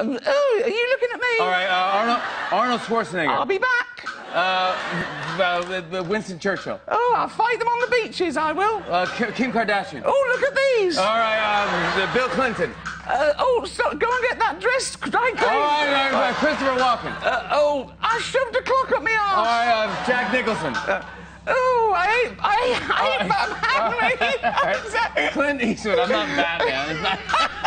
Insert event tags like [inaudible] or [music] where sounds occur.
Um, oh, are you looking at me? All right, uh, Arnold, Arnold Schwarzenegger. I'll be back. Uh, uh, uh Winston Churchill. Oh, I'll fight them on the beaches, I will. Uh, Kim Kardashian. Oh, look at these. All right, um, Bill Clinton. Uh, oh, so go and get that dress dry cleaned. All right, all right, Christopher Walken. Uh, oh, I shoved a clock up my arse. All right, Jack Nicholson. Oh, I hate, I hate Bob [laughs] Clint Eastwood. I'm not Batman. [laughs]